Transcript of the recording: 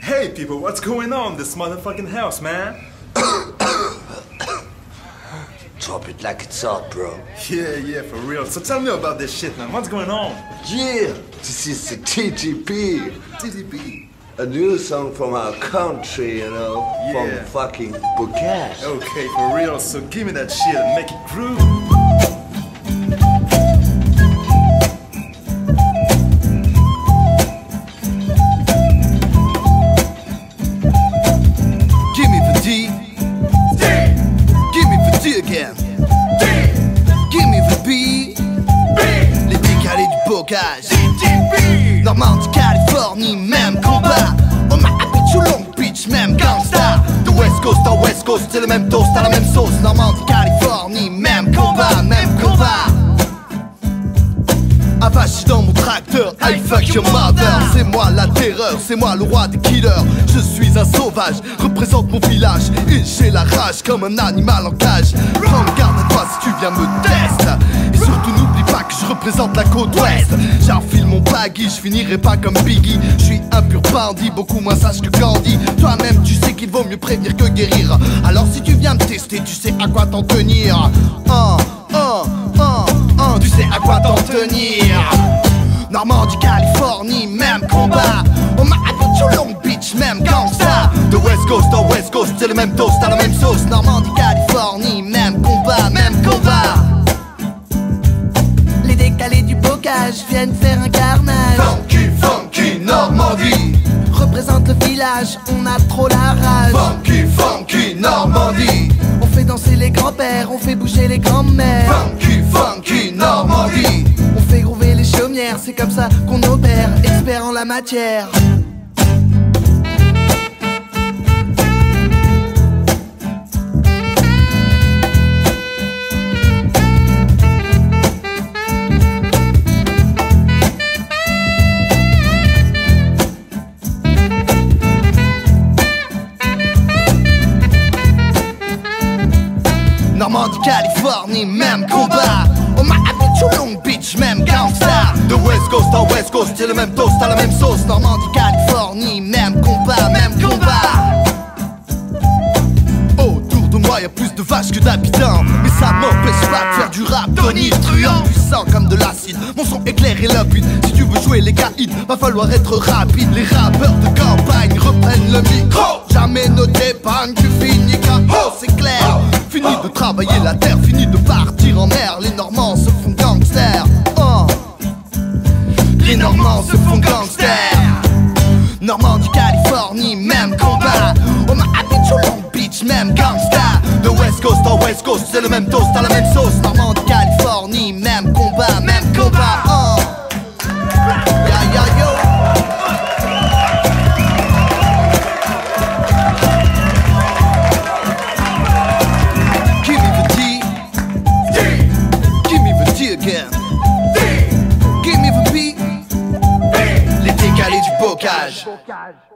Hey people, what's going on in this motherfucking house, man? Drop it like it's hot, bro. Yeah, yeah, for real. So tell me about this shit, man. What's going on? Yeah, this is the TTP. TTP. A new song from our country, you know, Yeah. from fucking Bukaj. Okay, for real. So give me that shit and make it groove. Normandie, Californie, même combat. On m'a habitué au Long Beach, même gangsta. De West Coast à West Coast, c'est le même toast à la même sauce. Normandie, Californie, même combat, même combat. Apache dans mon tracteur, I fuck your mother C'est moi la terreur, c'est moi le roi des killers Je suis un sauvage, représente mon village Et j'ai la rage comme un animal en cage Prends garde à toi si tu viens me tester Et surtout que je représente la côte ouest. J'enfile mon baggy, je finirai pas comme Biggie. Je suis un pur bandit, beaucoup moins sage que Gandhi. Toi-même tu sais qu'il vaut mieux prévenir que guérir. Alors si tu viens me tester, tu sais à quoi t'en tenir. Un, un, un, un, tu sais à quoi t'en tenir. Normandie, Californie, même combat. On m'a habitué au Long Beach, même gangsta. De West Coast à West Coast, c'est le même toast à la même sauce. Normandie, Californie, même bocage viennent faire un carnage Funky, funky, Normandie. Représente le village, on a trop la rage Funky, funky, Normandie. On fait danser les grands-pères, on fait bouger les grands-mères Funky, funky, Normandie. On fait groover les chaumières, c'est comme ça qu'on opère, expert en la matière. Normandie, Californie, même combat. On m'a habitué au Long Beach, même gangsta. De West Coast à West Coast, c'est le même toast à la même sauce. Normandie, Californie, même combat, même combat. Autour de moi, y a plus de vaches que d'habitants. Mais ça m'empêche pas de faire du rap tonitruant. Puissant comme de l'acide, mon son éclaire et la but. Si tu veux jouer les caïds, va falloir être rapide. Les rappeurs de campagne reprennent le micro. Jamais ne dépanne, tu finis KO, c'est clair. Travailler la terre, fini de partir en mer. Les Normands se font gangsters. Oh. Les Normands se font gangsters. Normandie, Californie, même combat. On m'a habitué Long Beach, même gangsta. De West Coast à West Coast, c'est le même toast à la même sauce. Normandie, Californie, même combat. age.